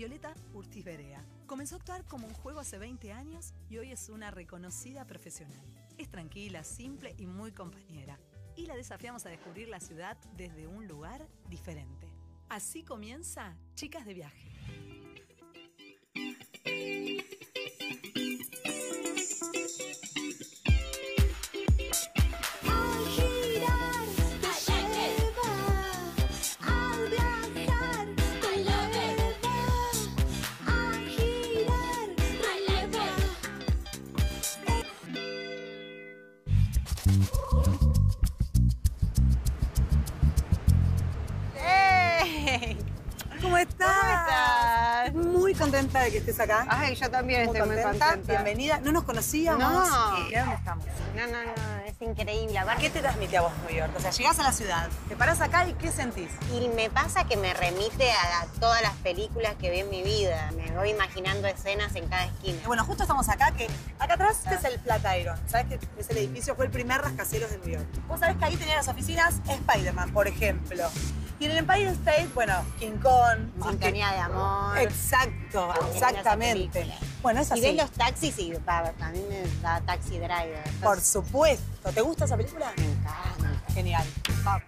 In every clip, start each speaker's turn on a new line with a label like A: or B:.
A: Violeta Urtiz Berea. Comenzó a actuar como un juego hace 20 años y hoy es una reconocida profesional. Es tranquila, simple y muy compañera. Y la desafiamos a descubrir la ciudad desde un lugar diferente. Así comienza Chicas de Viaje. Contenta de que estés acá.
B: Ay, yo también estoy muy contenta.
A: Bienvenida. No nos conocíamos.
B: No.
A: ¿Y dónde estamos?
B: No, no, no, es increíble. Aparte,
A: ¿Qué te transmite a vos New York? O sea, llegás a la ciudad, te parás acá y ¿qué sentís?
B: y me pasa que me remite a, todas las películas que vi en mi vida. Me voy imaginando escenas en cada esquina.
A: Y Bueno, justo estamos acá, que acá atrás este es el Flatiron. ¿Sabes que ese edificio fue el primer rascacielos de New York? Vos sabés que ahí tenía las oficinas Spider-Man, por ejemplo. Y en el Empire State, bueno, King Kong.
B: Sintonía de amor.
A: Exacto, exactamente. Bueno, es
B: Y
A: así.
B: ves los taxis y pa, a mí me da taxi driver.
A: Por supuesto. ¿Te gusta esa película?
B: Me encanta.
A: Genial. Vamos.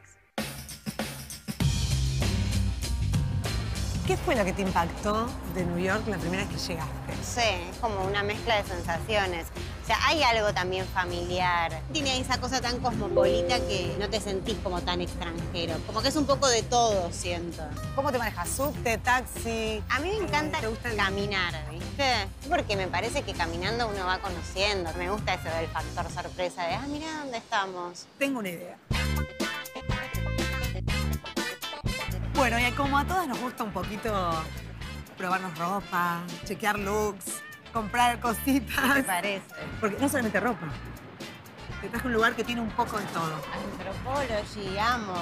A: ¿Qué fue lo que te impactó de New York la primera vez que llegaste?
B: Sé, es como una mezcla de sensaciones. O sea, hay algo también familiar. Tiene esa cosa tan cosmopolita que no te sentís como tan extranjero. Como que es un poco de todo, siento.
A: ¿Cómo te manejas? ¿Subte, taxi?
B: A mí me encanta
A: ¿Te
B: caminar, ¿viste? Porque me parece que caminando uno va conociendo. Me gusta eso del factor sorpresa de, ah, mira dónde estamos.
A: Tengo una idea. Bueno, y como a todas nos gusta un poquito probarnos ropa, chequear looks, comprar
B: ¿Qué
A: cositas.
B: parece?
A: Porque no solamente ropa. Te traje un lugar que tiene un poco de todo.
B: Anthropology, amo.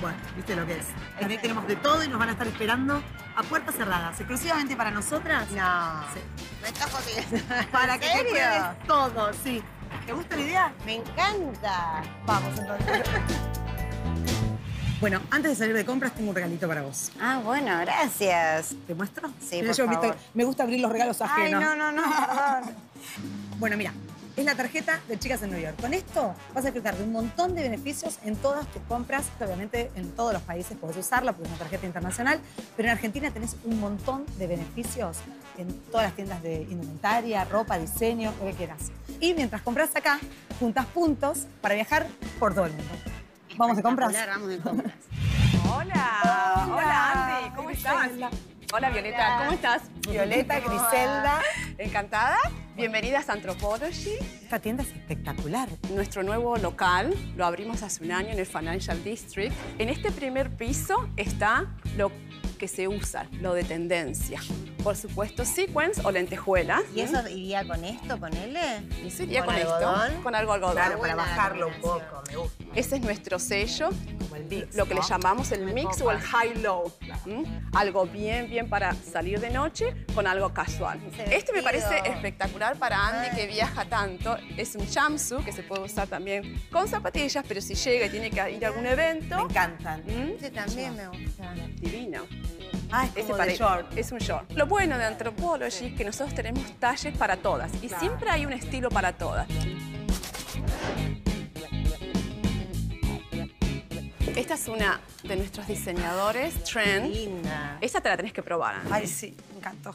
A: Bueno, viste lo que es. También tenemos de todo y nos van a estar esperando a puertas cerradas, exclusivamente para nosotras.
B: No.
A: Sí.
B: Me estás jodiendo.
A: Para
B: ¿En
A: que te pruebes todo, sí. ¿Te gusta la idea?
B: Me encanta.
A: Vamos entonces. Bueno, antes de salir de compras tengo un regalito para vos.
B: Ah, bueno, gracias.
A: ¿Te muestro?
B: Sí, por
A: yo,
B: favor.
A: me gusta abrir los regalos
B: Ay,
A: ajenos.
B: no, no, no, perdón.
A: Bueno, mira, es la tarjeta de Chicas en New York. Con esto vas a disfrutar de un montón de beneficios en todas tus compras. Obviamente en todos los países puedes usarla porque es una tarjeta internacional, pero en Argentina tenés un montón de beneficios en todas las tiendas de indumentaria, ropa, diseño, lo que quieras. Y mientras compras acá, juntas puntos para viajar por todo el mundo. ¿Vamos de compras?
B: Espectacular, Vamos de compras.
C: Hola, hola, Andy, ¿cómo estás? Hola Violeta, ¿cómo estás?
A: Violeta, Griselda.
C: Encantada. Bienvenidas a Anthropology.
A: Esta tienda es espectacular.
C: Nuestro nuevo local lo abrimos hace un año en el Financial District. En este primer piso está lo que se usa, lo de tendencia. Por supuesto, sequins o lentejuelas.
B: ¿Y eso iría con esto, con él?
C: ¿Y sería
B: ¿Con
C: con, esto?
B: algodón?
C: Con algo algodón.
A: Claro, para bajarlo un poco, me gusta.
C: Ese es nuestro sello,
A: Como el mix,
C: lo que
A: ¿no?
C: le llamamos el
B: Me
C: mix o el high-low. Algo bien, bien para salir de noche con algo casual. Este me parece espectacular para Andy que viaja tanto. Es un jumpsuit que se puede usar también con zapatillas, pero si llega y tiene que ir a algún
A: Me
C: evento,
A: encantan.
C: ¿m?
B: Ese también me gusta.
C: divino.
A: Ah, es como
C: para
A: de short.
C: es un short. Lo bueno de Anthropology es que nosotros tenemos talles para todas y
A: Claro.
C: siempre hay un estilo para todas. Esta es una de nuestros diseñadores, Trend.
B: Linda.
C: Esta te la tenés que probar. Andy.
A: Ay, sí, me encantó.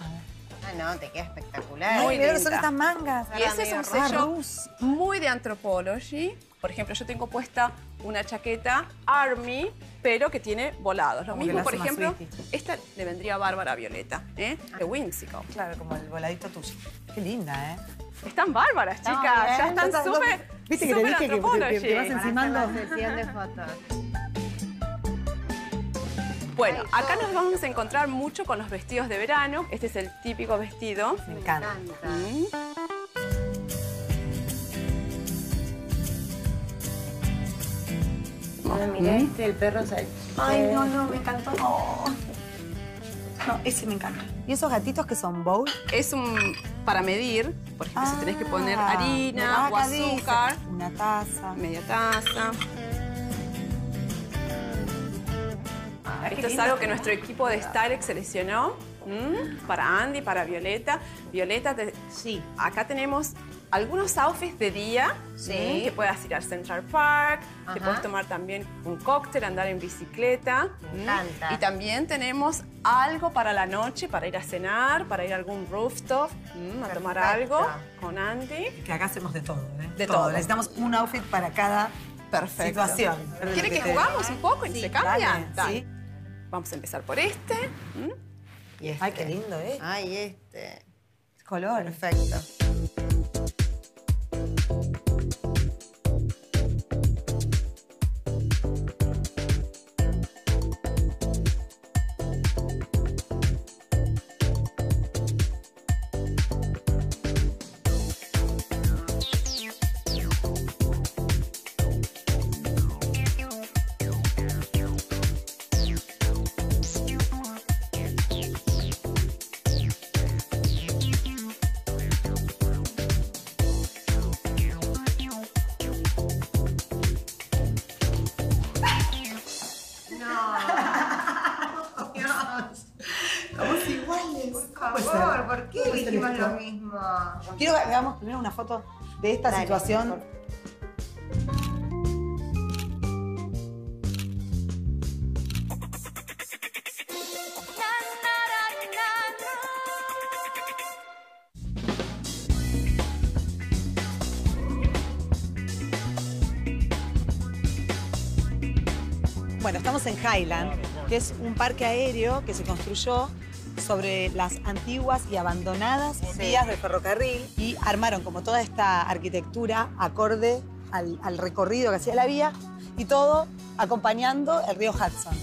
B: Ah, no, te queda espectacular.
C: Muy linda.
A: son estas mangas.
C: Y ese es un sello muy de Anthropology. Por ejemplo, yo tengo puesta una chaqueta Army, pero que tiene volados. Lo
A: Como que
C: mismo, por ejemplo, esta le vendría a Bárbara Violeta, ¿eh? de Whimsical.
A: Claro, como el voladito tuyo. Qué linda, ¿eh?
C: Están bárbaras, chicas.
B: bien.
C: ya están
A: Estás-
C: súper.
A: Viste que te dije que te
C: Anthropology.
A: vas encimando.
B: de fotos.
C: Bueno, acá nos vamos a encontrar mucho con los vestidos de verano. Este es el típico vestido.
A: Me encanta.
B: Encanta.
C: Mm.
B: Ay, Mirá este, el perro sal.
A: Ay, no, no, me encantó. No. No, ese me encanta. ¿Y esos gatitos que son bowl?
C: Es un para medir. Por ejemplo, si tenés que poner harina
A: Ah,
C: o
A: dice
C: azúcar,
A: Una taza.
C: media taza.
A: A ver,
C: Esto es algo que nuestro equipo de styling seleccionó para Andy, para Violeta. Violeta, te-
B: Sí.
C: acá tenemos algunos outfits de día que puedas ir al Central Park,
B: Ajá.
C: te puedes tomar también un cóctel, andar en bicicleta.
B: Me encanta.
C: Y también tenemos algo para la noche, para ir a cenar, para ir a algún rooftop, ¿m? a tomar algo con Andy.
A: Que acá hacemos de todo, ¿eh?
C: De todo.
A: Necesitamos un outfit para cada
C: Perfecto.
A: situación.
C: ¿Quiere que jugamos un poco y
A: Sí,
C: se cambia?
A: dale,
C: Dale.
A: sí.
C: Vamos a empezar por este. ¿m?
B: Y este.
A: Ay, qué lindo, ¿eh?
B: Ay, este.
A: Color.
B: Perfecto.
A: Quiero que hagamos primero una foto de esta
B: Dale,
A: situación. Bueno, estamos en Highland, que es un parque aéreo que se construyó sobre las antiguas y abandonadas vías del ferrocarril y armaron como toda esta arquitectura acorde al, al recorrido que hacía la vía y todo acompañando el río Hudson.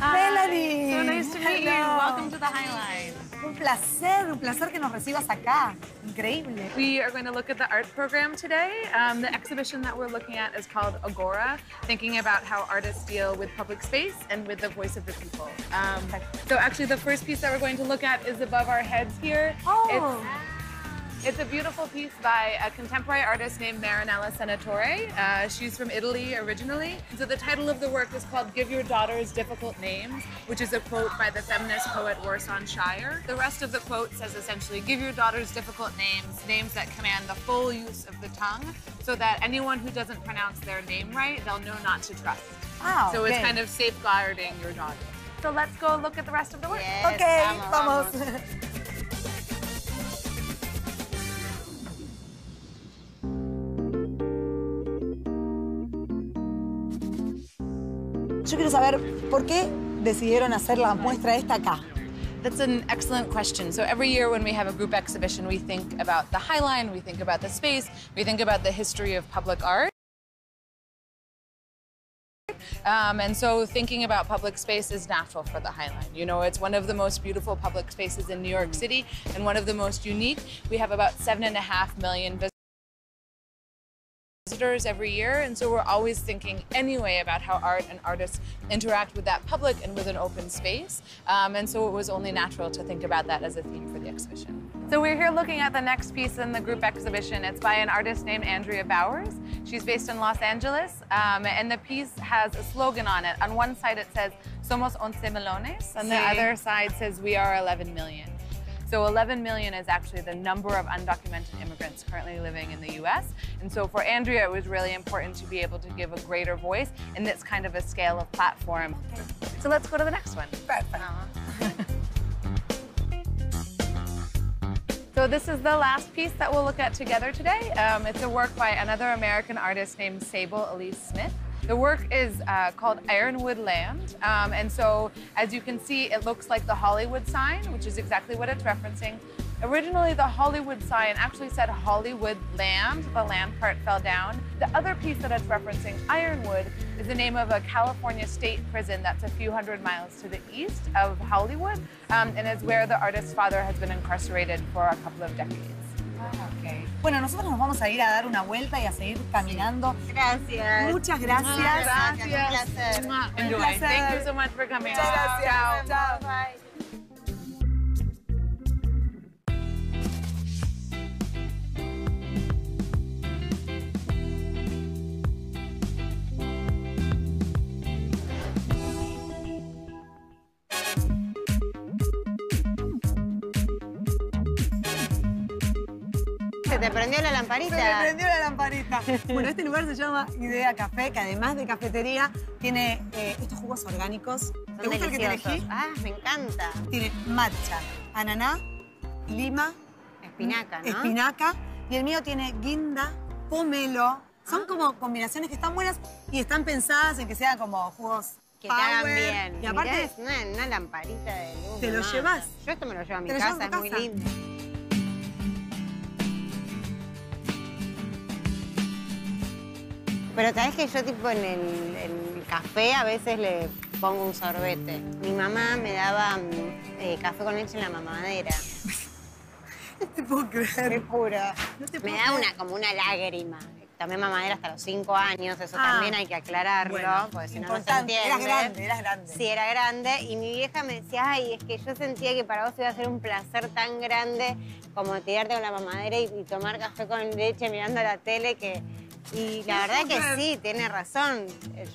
A: Melanie.
D: So nice to meet you.
A: Hello.
D: Welcome to the Highline.
A: Un placer, un placer que nos recibas acá. Increíble.
D: We are going to look at the art program today. Um, the exhibition that we're looking at is called Agora, thinking about how artists deal with public space and with the voice of the people. Um, so actually, the first piece that we're going to look at is above our heads here.
A: Oh.
D: It's, it's a beautiful piece by a contemporary artist named Marinella Senatore. Uh, she's from Italy originally. So the title of the work is called Give Your Daughters Difficult Names, which is a quote by the feminist poet Warsan Shire. The rest of the quote says essentially, give your daughters difficult names, names that command the full use of the tongue, so that anyone who doesn't pronounce their name right, they'll know not to trust.
A: Ah,
D: So it's
A: ok.
D: kind of safeguarding your daughter. So let's go look at the rest of the work.
B: Yes,
A: Ok, vamos. Yo quiero saber por qué decidieron hacer la muestra esta acá.
D: That's an excellent question. So every year when we have a group exhibition, we think about the High Line, we think about the space, we think about the history of public art. Um, and so thinking about public space is natural for the High Line. You know, it's one of the most beautiful public spaces in New York City and one of the most unique. We have about seven and a half million visitors visitors every year, and so we're always thinking anyway about how art and artists interact with that public and with an open space. Um, and so it was only natural to think about that as a theme for the exhibition. So we're here looking at the next piece in the group exhibition. It's by an artist named Andrea Bowers. She's based in Los Angeles, um, and the piece has a slogan on it. On one side it says "Somos once melones," and the other side says "We are 11 million." So 11 million is actually the number of undocumented immigrants currently living in the US. And so for Andrea, it was really important to be able to give a greater voice in this kind of a scale of platform. So let's go to the next one. So this is the last piece that we'll look at together today. Um, it's a work by another American artist named Sable Elise Smith. The work is uh, called Ironwood Land, um, and so as you can see, it looks like the Hollywood sign, which is exactly what it's referencing. Originally, the Hollywood sign actually said Hollywood Land. The land part fell down. The other piece that it's referencing, Ironwood, is the name of a California state prison that's a few hundred miles to the east of Hollywood, um, and is where the artist's father has been incarcerated for a couple of decades.
A: Bueno, nosotros nos vamos a ir a dar una vuelta y a seguir caminando.
B: Gracias.
A: Muchas gracias.
B: Gracias, un placer.
D: Enjoy.
A: placer.
D: Thank you so much for coming.
A: Muchas gracias. Chao.
B: Bye. Te prendió la
A: Se me
B: lamparita.
A: prendió la lamparita. Bueno, este lugar se llama Idea Café, que además de cafetería, tiene eh, estos jugos orgánicos.
B: Son
A: ¿Te gusta el que te elegí?
B: Ah, me encanta.
A: Tiene matcha, ananá, lima,
B: Espinaca, ¿no?
A: espinaca. Y el mío tiene guinda, pomelo.
B: Ah.
A: Son como combinaciones que están buenas y están pensadas en que sean como jugos
B: Que te hagan bien.
A: Y
B: Mirá,
A: aparte,
B: es una, una lamparita de luz.
A: ¿Te lo llevas?
B: Yo esto me lo llevo a mi
A: ¿Te lo llevas
B: casa, es muy lindo. Pero sabes que yo tipo en el, en el café a veces le pongo un sorbete. Mi mamá me daba mm, eh, café con leche en la mamadera.
A: no te puedo
B: Te
A: creer.
B: juro.
A: No te
B: Me
A: puedo
B: da
A: creer.
B: una como una lágrima. Tomé mamadera hasta los cinco años, eso
A: Ah,
B: también hay que aclararlo,
A: Bueno,
B: porque si no, no se entiende.
A: Eras grande, eras grande.
B: Sí, era grande. Y mi vieja me decía, ay, es que yo sentía que para vos iba a ser un placer tan grande como tirarte con la mamadera y, y tomar café con leche mirando la tele que... Y la verdad que sí, tiene razón.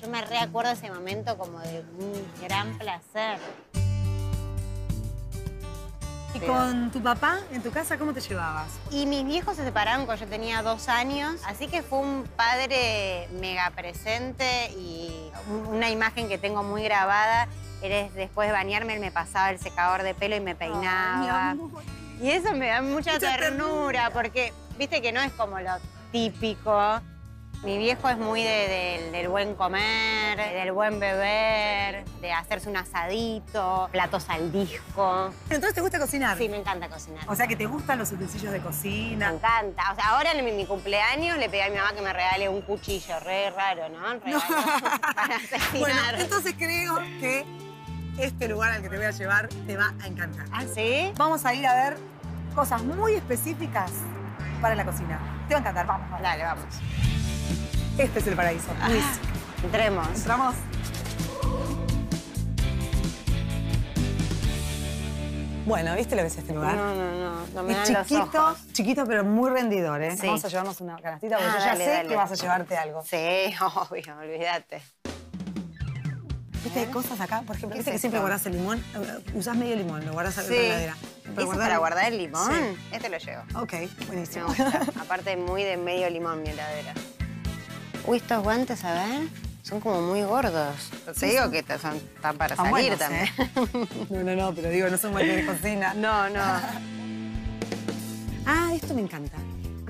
B: Yo me reacuerdo ese momento como de un gran placer.
A: ¿Y con tu papá en tu casa cómo te llevabas?
B: Y mis viejos se separaron cuando yo tenía dos años, así que fue un padre mega presente y un- una imagen que tengo muy grabada. Eres después de bañarme, él me pasaba el secador de pelo y me peinaba. Y eso me da mucha,
A: Mucha
B: ternura,
A: ternura.
B: porque viste que no es como lo típico. Mi viejo es muy de- del- del buen comer, del buen beber, de hacerse un asadito, platos al disco.
A: Entonces, ¿te gusta cocinar?
B: Sí, me encanta cocinar.
A: O sea, que te gustan los utensilios de
B: Me
A: cocina.
B: encanta. O sea, ahora en mi, mi cumpleaños le pedí a mi mamá que me regale un cuchillo. Re raro, ¿no? Regalo para asesinar.
A: Bueno, entonces creo que este lugar al que te voy a llevar te va a encantar.
B: ¿Ah, sí?
A: Vamos a ir a ver cosas muy específicas para la cocina. Te va a encantar, vamos. vamos.
B: Dale, vamos.
A: Este es el paraíso.
B: Ah.
A: Luis,
B: Entremos.
A: entramos. Bueno, ¿viste lo que es este lugar?
B: No, no, no. No me
A: es
B: dan los
A: chiquito,
B: ojos.
A: chiquito pero muy rendidor, ¿eh?
B: Sí.
A: Vamos a llevarnos una canastita porque
B: Ah,
A: yo ya
B: dale,
A: sé
B: dale.
A: que vas a llevarte algo.
B: Sí, obvio, olvídate.
A: ¿Viste? Hay cosas acá, por ejemplo,
B: ¿Qué
A: ¿viste
B: es
A: que siempre guardás el limón? Eh, Usás medio limón, lo guardás en la
B: Sí.
A: heladera.
B: ¿Eso es para guardar el limón?
A: Sí.
B: Este lo llevo.
A: Ok,
B: Me
A: buenísimo.
B: gusta. Aparte, muy de medio limón mi heladera. Uy, estos guantes, a ver, son como muy gordos. Te digo que son, están para salir
A: buenos,
B: también.
A: ¿eh? No, no, no, pero digo, no son guantes de cocina.
B: No, no.
A: Ah, esto me encanta.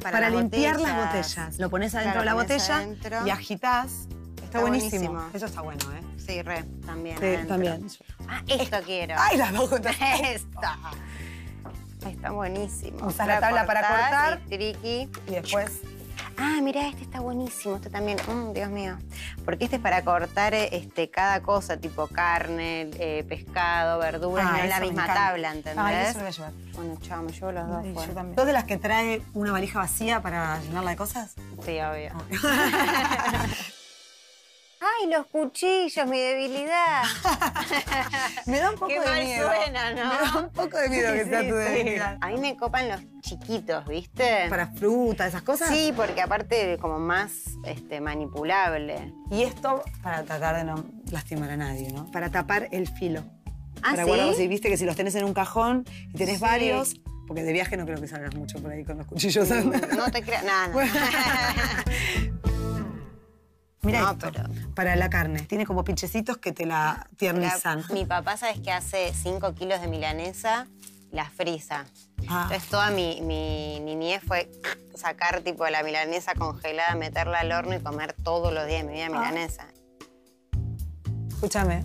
B: Para
A: Para,
B: las
A: limpiar las
B: botellas.
A: Lo pones adentro
B: Claro,
A: de la botella
B: adentro.
A: y agitás. Está,
B: Está
A: buenísimo.
B: buenísimo.
A: Eso está bueno, ¿eh?
B: Sí, re, también.
A: Sí,
B: adentro.
A: también.
B: Ah, esto quiero.
A: ¡Ay, las dos juntas!
B: Esta. Está buenísimo.
A: Usás la tabla para cortar.
B: y triqui.
A: Y después.
B: Ah, mira, este está buenísimo. Este también. Mm, Dios mío. Porque este es para cortar este, cada cosa, tipo carne, eh, pescado, verduras.
A: Ah,
B: no es
A: eso
B: la misma
A: encanta.
B: tabla, ¿entendés?
A: eso lo voy a llevar.
B: bueno, chao, me llevo los dos.
A: Ay,
B: pues.
A: yo también. ¿Sos de las que trae una valija vacía para llenarla de cosas?
B: Sí, obvio. ¡Ay, los cuchillos, mi debilidad!
A: Me da un poco
B: Qué
A: de
B: mal
A: miedo.
B: suena, ¿no?
A: Me da un poco de miedo que
B: Sí,
A: sea tu
B: sí.
A: debilidad.
B: A mí me copan los chiquitos, ¿viste?
A: Para fruta, esas cosas.
B: Sí, porque aparte como más este, manipulable.
A: Y esto para tratar de no lastimar a nadie, ¿no? Para tapar el filo.
B: ¿Ah,
A: para guardarlos. Si viste que si los tenés en un cajón y tenés varios, porque de viaje no creo que salgas mucho por ahí con los cuchillos.
B: No te creas, nada.
A: Bueno. Mira
B: No,
A: esto,
B: pero-
A: para la carne. Tiene como pinchecitos que te la tiernizan.
B: Mi papá, ¿sabes que hace 5 kilos de milanesa? La frisa.
A: Ah.
B: Entonces toda mi, mi niñez fue sacar tipo la milanesa congelada, meterla al horno y comer todos los días de mi vida milanesa.
A: Escúchame,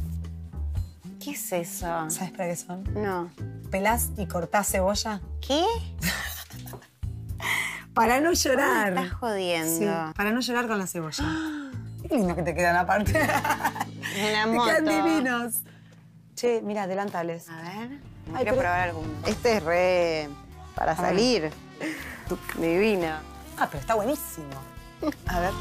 B: ¿Qué es eso?
A: ¿sabes para qué son?
B: No.
A: Pelás y cortás cebolla
B: ¿Qué?
A: para no
B: Me
A: llorar.
B: estás jodiendo.
A: Sí, para no llorar con la cebolla. Qué lindo que te quedan aparte.
B: En la
A: te
B: moto.
A: quedan divinos. Che, mira, delantales.
B: A ver, no
A: Ay,
B: quiero
A: pero-
B: probar alguno. Este es re para salir. Divino.
A: Ah, pero está buenísimo. A ver.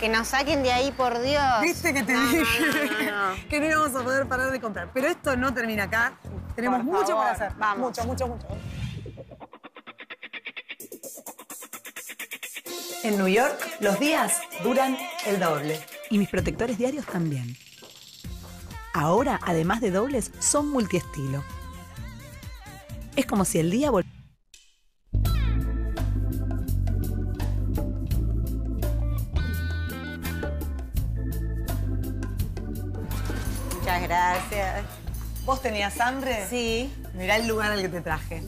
B: Que nos saquen de ahí, por Dios.
A: Viste que te
B: No,
A: dije
B: no, no, no.
A: que no íbamos a poder parar de comprar. Pero esto no termina acá. Tenemos
B: Por
A: mucho
B: favor,
A: para hacer.
B: vamos.
A: Mucho, mucho, mucho. En New York, los días duran el doble. Y mis protectores diarios también. ahora, además de dobles, son multiestilo. Es como si el día vol-
B: Muchas gracias.
A: ¿Vos tenías hambre?
B: Sí.
A: Mirá el lugar al que te traje.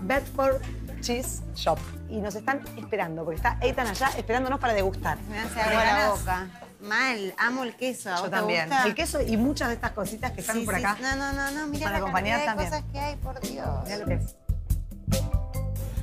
A: Bedford Cheese Shop. Y nos están esperando, porque está Ethan allá esperándonos para degustar.
B: Me hace
A: ¿Tenés
B: agua la boca. Mal, amo el queso. ¿A
A: Yo también.
B: gusta?
A: El queso y muchas de estas cositas que están
B: Sí,
A: por
B: sí.
A: acá.
B: No, no, no, no, mira
A: Para
B: la
A: acompañar
B: cantidad de
A: también.
B: cosas que hay, por Dios.
A: Mirá lo que es.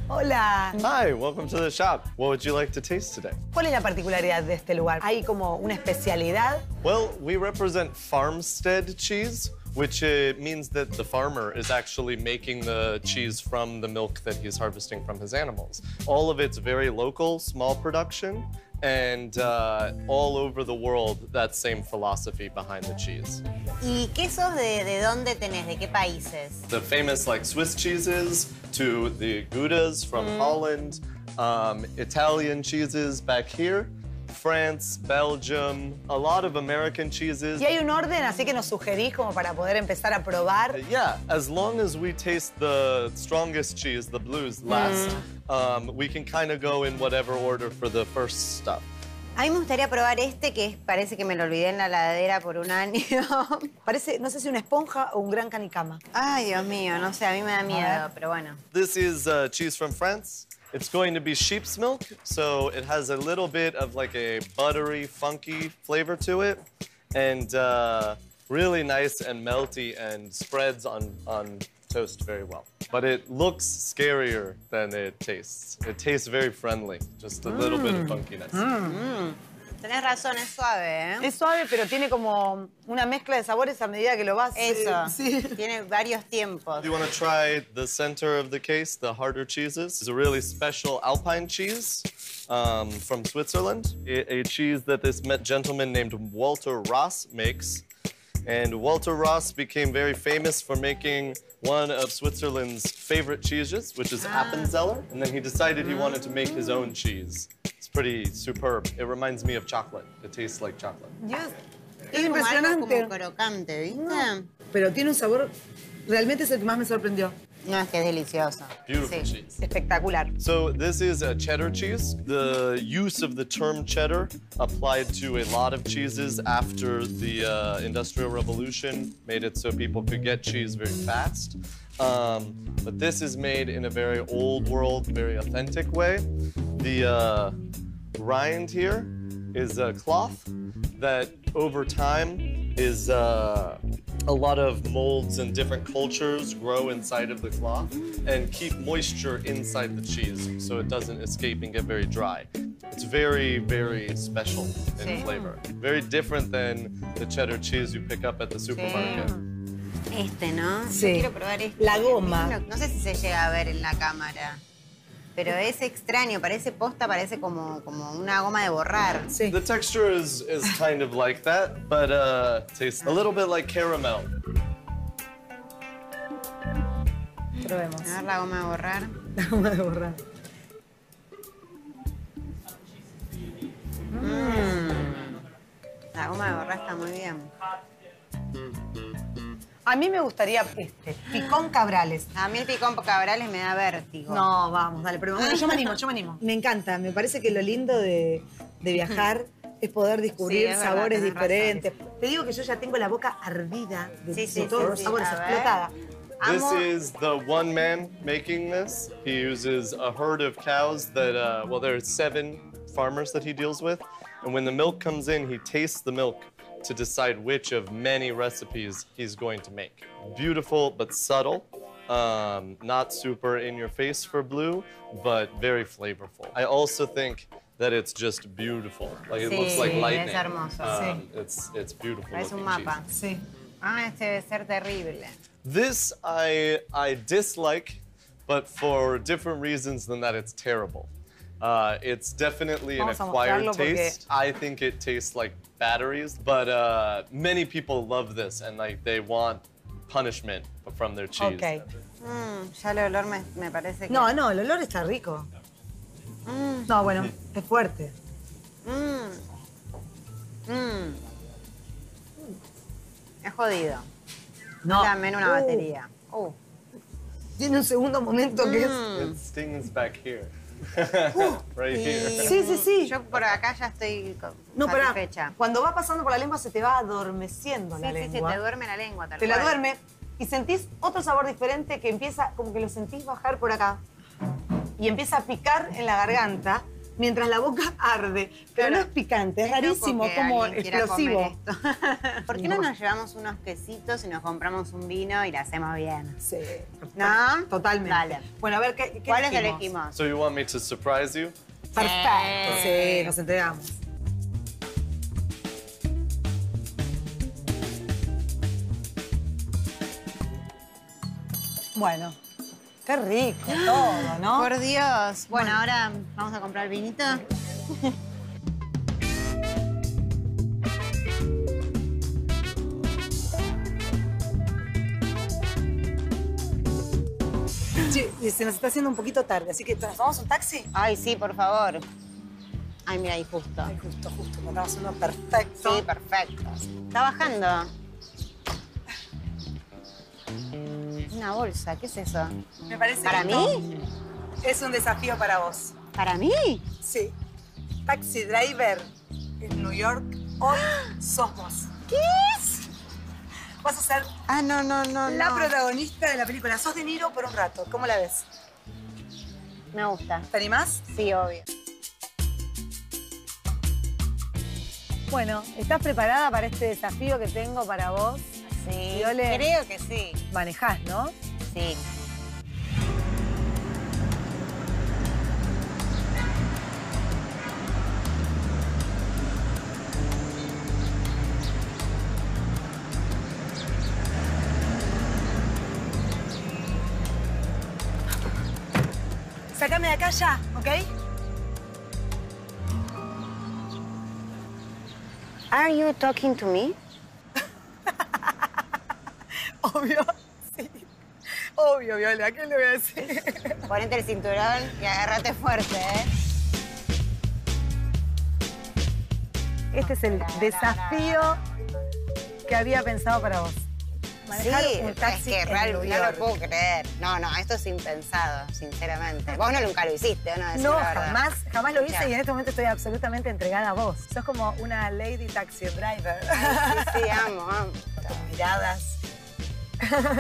A: Hola.
E: Hi, welcome to the shop. What would you like to taste today?
A: ¿Cuál es la particularidad de este lugar? ¿Hay como una especialidad?
E: Well, we represent farmstead cheese, which uh, means that the farmer is actually making the cheese from the milk that he's harvesting from his animals. All of it's very local, small production, and uh, all over the world, that same philosophy behind the cheese.
B: ¿Y quesos de, de dónde tenés? ¿De qué países?
E: The famous like Swiss cheeses to the Goudas from Holland, um, Italian cheeses back here, France, Belgium, a lot of American cheeses.
A: Y hay un orden, así que nos sugerís como para poder empezar a probar.
E: Yeah, as long as we taste the strongest cheese, the blues, last, um, we can kind of go in whatever order for the first stuff.
B: A mí me gustaría probar este que es- parece que me lo olvidé en la ladera por un año.
A: Parece, no sé si una esponja o un gran canicama.
B: Ay, Dios mío, no sé, a mí me da miedo, pero bueno.
E: This is uh, cheese from France. It's going to be sheep's milk, so it has a little bit of like a buttery, funky flavor to it, and uh, really nice and melty and spreads on, on toast very well. But it looks scarier than it tastes. It tastes very friendly, just a little bit of funkiness.
B: Tenés razón, es suave, ¿eh?
A: Es suave, pero tiene como una mezcla de sabores a medida que lo vas. eh,
B: Eso.
A: sí.
B: Tiene varios tiempos.
E: You want to try the center of the case, the harder cheeses? It's a really special Alpine cheese um, from Switzerland. A, a cheese that this gentleman named Walter Ross makes. And Walter Ross became very famous for making one of Switzerland's favorite cheeses, which is Appenzeller. And then he decided he wanted to make his own cheese. It's pretty superb. It reminds me of chocolate. It tastes like chocolate.
A: Dios, es
B: Tiene como algo
A: impresionante.
B: como crocante, ¿viste?
A: Pero tiene un sabor, realmente es el que más me sorprendió.
B: No, es que es delicioso.
E: Beautiful
B: Sí.
E: cheese.
A: Espectacular.
E: So this is a cheddar cheese. The use of the term cheddar applied to a lot of cheeses after the uh, Industrial Revolution made it so people could get cheese very fast. Um, but this is made in a very old world, very authentic way. The uh, rind here is a cloth that over time is uh, a lot of molds and different cultures grow inside of the cloth and keep moisture inside the cheese so it doesn't escape and get very dry. It's very, very special in
B: Sí.
E: flavor. Very different than the cheddar cheese you pick up at the supermarket.
B: Este, ¿no? Yo
A: Sí.
B: quiero probar este.
A: La goma.
B: No, no sé si se llega a ver en la cámara. Pero es extraño, parece posta, parece como, como una goma de borrar.
A: Sí.
E: The texture is, is kind of like that, but uh, tastes a little bit like caramel.
A: Probemos.
B: A ver la goma de borrar.
A: La goma de borrar.
B: La goma de borrar está muy bien.
A: A mí me gustaría este, picón cabrales.
B: A mí el picón cabrales me da vértigo.
A: No, vamos, dale, pero bueno, yo me animo, yo me animo. Me encanta, me parece que lo lindo de, de viajar es poder descubrir
B: Sí, es verdad,
A: sabores diferentes. Te digo que yo ya tengo la boca ardida de,
B: Sí,
A: de
B: sí,
A: todos
B: sí,
A: los
B: sí.
A: sabores, explotada.
E: This is the one man making this. He uses a herd of cows that, uh, well, there's seven farmers that he deals with. And when the milk comes in, he tastes the milk to decide which of many recipes he's going to make. Beautiful but subtle. Um, not super in your face for blue, but very flavorful. I also think that it's just beautiful. Like it looks
B: Sí,
E: like
B: es
E: lightning.
B: hermoso,
E: Um, It's it's beautiful.
B: Parece un mapa.
E: cheese.
A: Sí.
B: Ah, este debe ser terrible.
E: This I I dislike, but for different reasons than that it's terrible. Uh, it's definitely an acquired taste. I think it tastes like batteries, but uh, many people love this and like they want punishment from their cheese.
A: Ok.
B: Mm, ya el olor me, me parece que...
A: No, no, el olor está rico. No, bueno, es fuerte.
B: Mm. Mm. Es jodido.
A: No.
B: Dame una
A: Uh,
B: batería. Uh.
A: Tiene un segundo momento que es...
E: It stings back here. Right here.
A: Sí, sí, sí.
B: Yo por acá ya estoy
A: No, pará.
B: satisfecha.
A: Cuando va pasando por la lengua se te va adormeciendo
B: Sí,
A: la
B: sí, sí,
A: lengua.
B: te duerme la lengua, tal
A: te la duerme y sentís otro sabor diferente que empieza, como que lo sentís bajar por acá. Y empieza a picar en la garganta mientras la boca arde. Pero
B: Claro.
A: no es picante, es rarísimo, es como explosivo.
B: ¿Por qué no nos llevamos unos quesitos y nos compramos un vino y la hacemos bien?
A: Sí.
B: ¿No?
A: Totalmente.
B: Dale.
A: Bueno, a ver, ¿qué, qué
B: ¿Cuáles
A: elegimos?
B: elegimos?
E: So you want me to surprise you?
A: Perfecto.
B: Sí.
A: Sí, nos entregamos. Bueno, qué rico todo, ¿no?
B: Por Dios. Bueno, ahora vamos a comprar vinito.
A: Sí, y se nos está haciendo un poquito tarde, así que ¿nos tomamos un taxi?
B: Ay, sí, por favor. Ay, mira, ahí justo.
A: Ay, justo, justo, encontramos uno perfecto.
B: Sí, perfecto. Está bajando. Una bolsa, ¿qué es eso?
A: Me parece
B: ¿Para
A: que
B: mí?
A: Es un desafío para vos.
B: ¿Para mí?
A: Sí. Taxi driver en New York, hoy sos vos.
B: ¿Qué es?
A: Vas a ser
B: Ah, no, no, no,
A: la
B: no.
A: protagonista de la película. Sos de Niro por un rato. ¿Cómo la ves?
B: Me gusta.
A: ¿Te animás?
B: Sí, obvio.
A: Bueno, ¿estás preparada para este desafío que tengo para vos?
B: Sí,
A: Viole.
B: creo que sí.
A: Manejás, ¿no?
B: Sí.
A: Sácame de acá ya, ¿ok?
B: Are you talking to me?
A: Obvio, sí. Obvio, Viola, ¿qué le voy a decir?
B: Ponete el cinturón y agárrate fuerte, ¿eh?
A: Este es el desafío que había pensado para vos. Manejar
B: sí,
A: un taxi
B: es que real- no lo puedo creer. No, no, esto es impensado, sinceramente. Vos no nunca lo hiciste, ¿o no? Decir
A: No,
B: la
A: jamás, jamás lo hice
B: Ya.
A: y en este momento estoy absolutamente entregada a vos. Sos como una lady taxi driver.
B: Ay, sí, sí, amo, amo.
A: Tus miradas,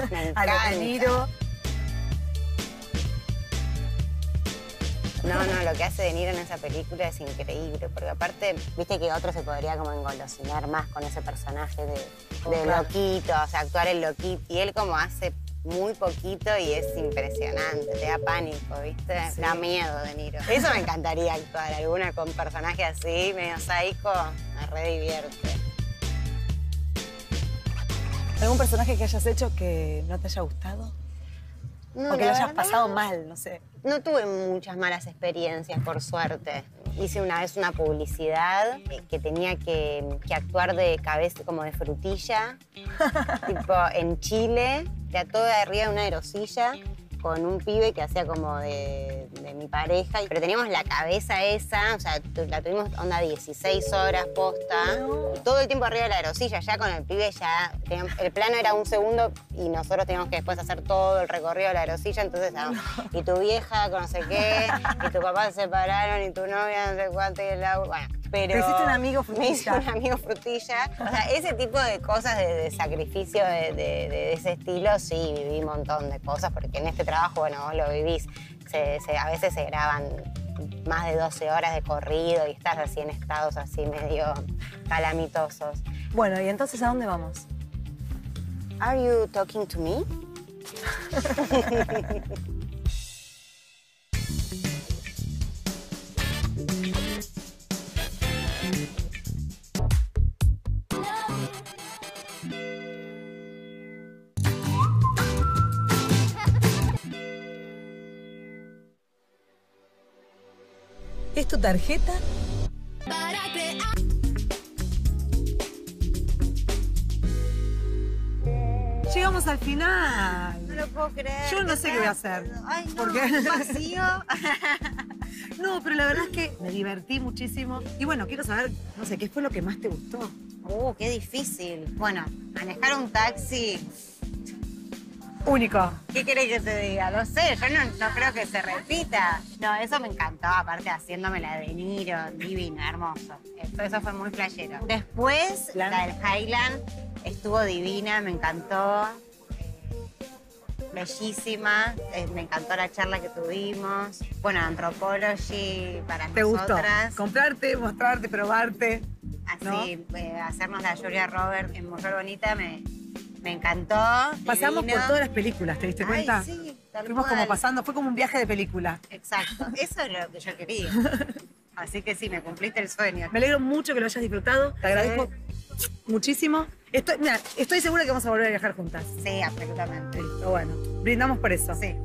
B: Me
A: a lo de Niro.
B: No, no, lo que hace De Niro en esa película es increíble, porque aparte, viste que otro se podría como engolosinar más con ese personaje de, de loquito, o sea, actuar el loquito, y él como hace muy poquito y es impresionante, te da pánico, ¿viste?
A: Sí.
B: Da miedo De Niro. Eso me encantaría actuar, alguna con personaje así, medio psycho, me re divierte.
A: ¿Algún personaje que hayas hecho que no te haya gustado?
B: No,
A: o que lo hayas pasado mal, no sé.
B: No tuve muchas malas experiencias, por suerte. Hice una vez una publicidad que tenía que, que actuar de cabeza como de frutilla, tipo en Chile, ya toda arriba de una aerosilla, con un pibe que hacía como de, de mi pareja. Pero teníamos la cabeza esa, o sea, la tuvimos onda 16 horas posta, y todo el tiempo arriba de la aerosilla, ya con el pibe ya, el plano era un segundo y nosotros teníamos que después hacer todo el recorrido de la aerosilla, entonces, ah, y tu vieja con no sé qué, y tu papá se separaron, y tu novia no sé cuánto, y el agua, bueno. Pero
A: Te hiciste un amigo
B: Me
A: frutilla.
B: un amigo frutilla. O sea, ese tipo de cosas de, de sacrificio de, de- de ese estilo, sí, viví un montón de cosas, porque en este trabajo, bueno, vos lo vivís. Se- se- a veces se graban más de 12 horas de corrido y estás así en estados así medio calamitosos.
A: Bueno, ¿y entonces a dónde vamos?
B: Are you talking to me?
A: tarjeta?
F: Para crear.
A: Llegamos al final.
B: No lo puedo creer.
A: Yo no sé qué voy a hacer.
B: Ay, no, vacío.
A: No, pero la verdad es que me divertí muchísimo. Y bueno, quiero saber, no sé, ¿qué fue lo que más te gustó?
B: Uh, qué difícil. Bueno, manejar un taxi,
A: Único.
B: ¿qué querés que te diga? No sé, yo no, no creo que se repita. No, eso me encantó, aparte haciéndome la de Niro, divino, hermoso. Eso, eso fue muy playero. Después, la del Highland estuvo divina, me encantó. Bellísima, eh, me encantó la charla que tuvimos. Bueno, Anthropology para
A: ¿Te gustó?
B: nosotras.
A: Comprarte, mostrarte, probarte.
B: Así, eh, hacernos la Julia Robert en Mujer Bonita me, me encantó.
A: Pasamos
B: divino.
A: por todas las películas, ¿te diste
B: Ay,
A: cuenta?
B: sí, tal
A: Fuimos
B: cual.
A: como pasando, fue como un viaje de película.
B: Exacto, eso es lo que yo quería. Así que sí, me cumpliste el sueño.
A: Me alegro mucho que lo hayas disfrutado. Te agradezco muchísimo. Estoy, mira, estoy segura que vamos a volver a viajar juntas.
B: Sí, absolutamente.
A: Pero bueno, brindamos por eso.
B: Sí.